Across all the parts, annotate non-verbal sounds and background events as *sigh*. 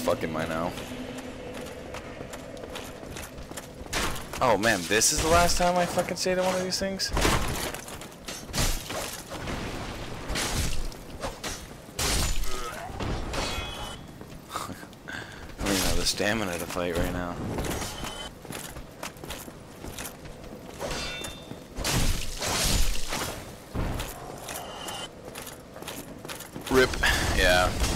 fuck am I now? Oh man, this is the last time I fucking stayed at one of these things? *laughs* I don't even have the stamina to fight right now. Rip. Yeah.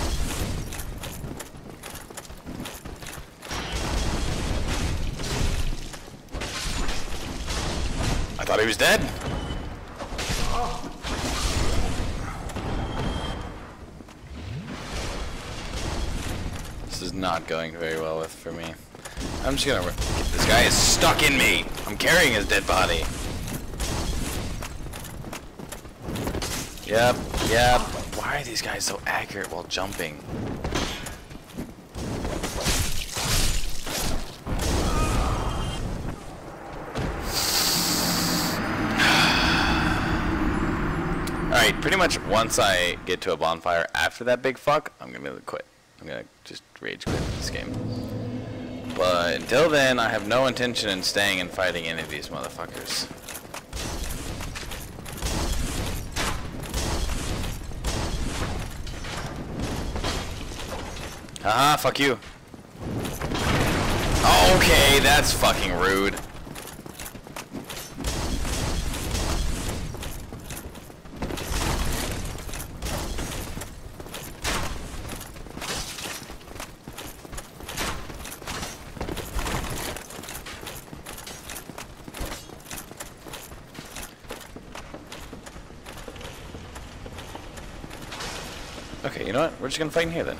I thought he was dead. This is not going very well with for me. I'm just gonna. This guy is stuck in me. I'm carrying his dead body. Yep, yep. Why are these guys so accurate while jumping? Alright, pretty much once I get to a bonfire after that big fuck, I'm gonna quit. I'm gonna just rage quit this game. But until then, I have no intention in staying and fighting any of these motherfuckers. Haha, fuck you. Okay, that's fucking rude. Okay, you know what? We're just gonna fight in here then.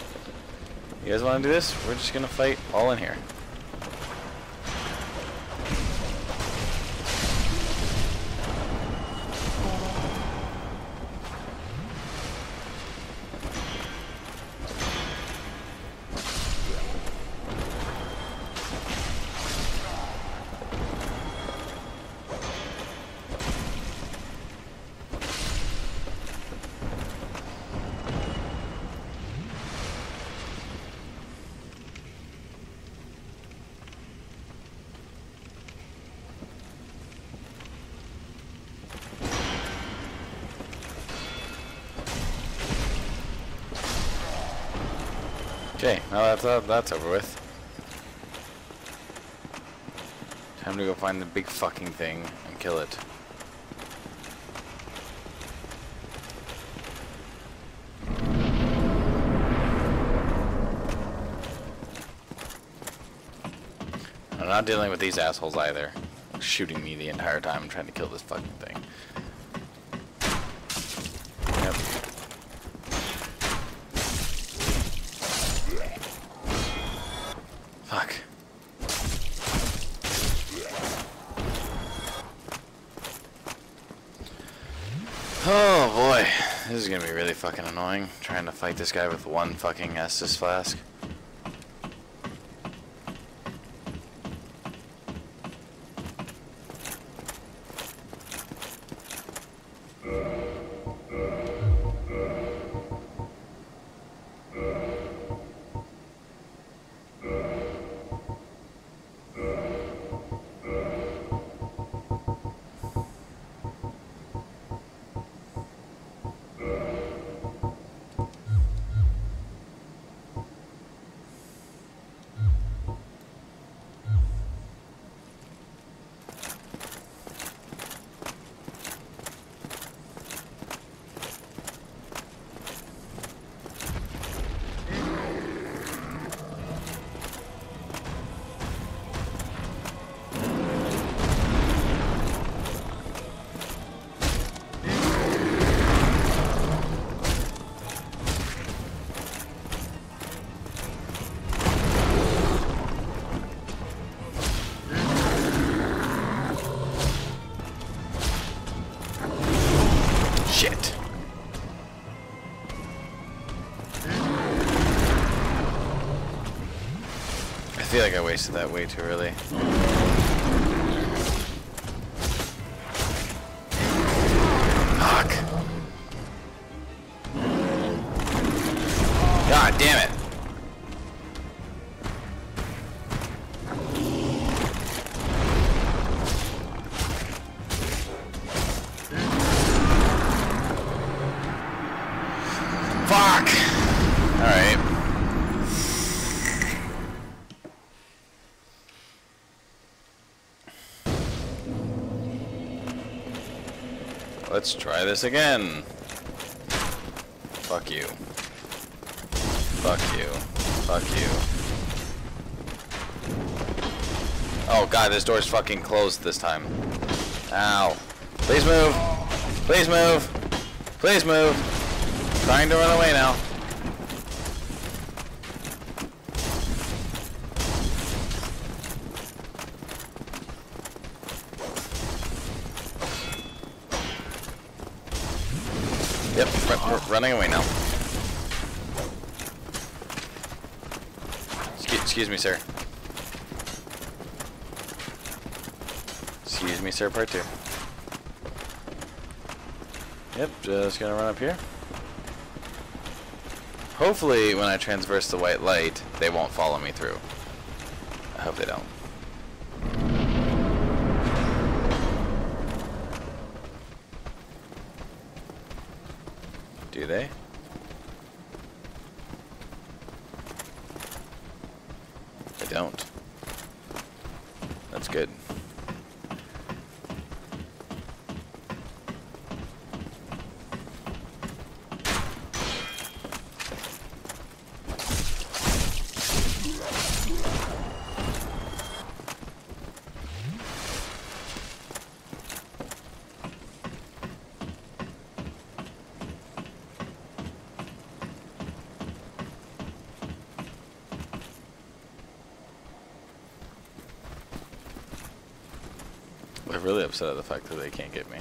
You guys want to do this? We're just gonna fight all in here. Okay, now that's that, that's over with. Time to go find the big fucking thing and kill it. I'm not dealing with these assholes either. Shooting me the entire time I'm trying to kill this fucking thing. Oh boy, this is gonna be really fucking annoying. Trying to fight this guy with one fucking Estus flask. Shit. Feel like I wasted that way too early. Let's try this again. Fuck you. Fuck you. Fuck you. Oh god, this door's fucking closed this time. Ow. Please move. Please move. Please move. Trying to run away now. Yep, running away now. Excuse, excuse me, sir. Excuse me, sir, part two. Yep, just gonna run up here. Hopefully, when I transverse the white light, they won't follow me through. I hope they don't. Do they? They don't. That's good. They're really upset at the fact that they can't get me.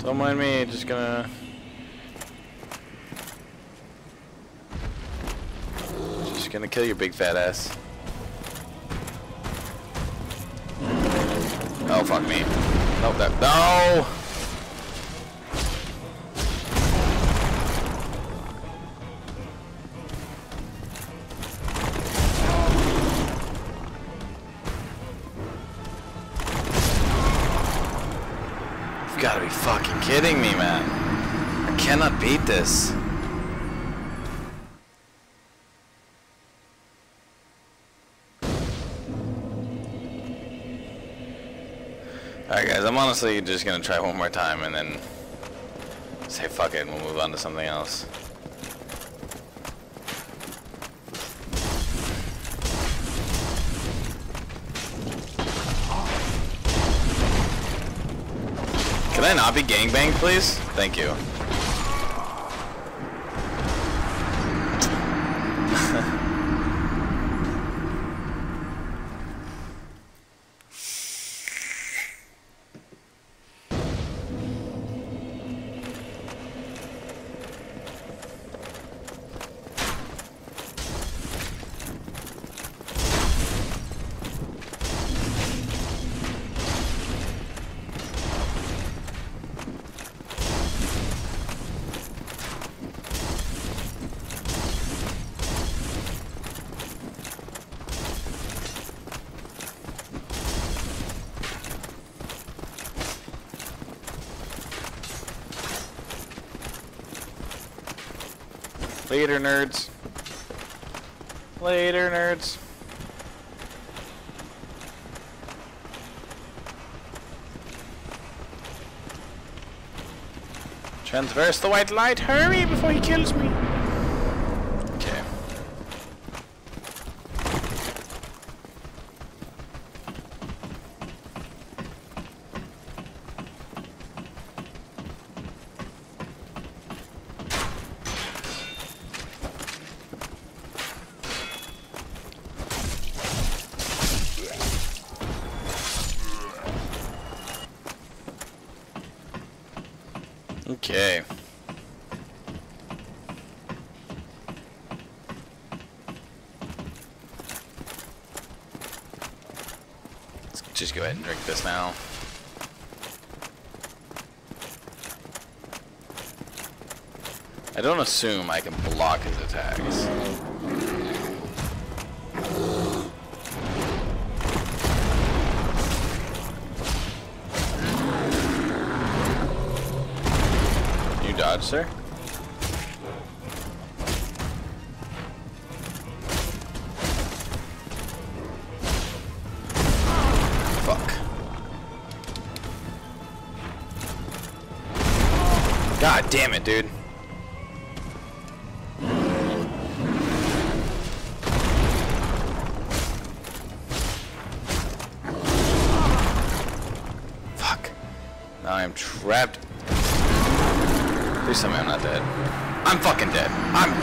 Don't mind me, just gonna... Just gonna kill your big fat ass. Oh, fuck me. Nope, that... No! Cannot beat this. Alright guys, I'm honestly just gonna try one more time and then say fuck it and we'll move on to something else. Can I not be gangbanged, please? Thank you. Later, nerds. Later, nerds. Transverse the white light. Hurry before he kills me. Okay. Okay. Let's just go ahead and drink this now. I don't assume I can block his attacks. allowed, sir. Fuck. God damn it, dude. Fuck. Now I am trapped Please tell me I'm not dead. I'm fucking dead. I'm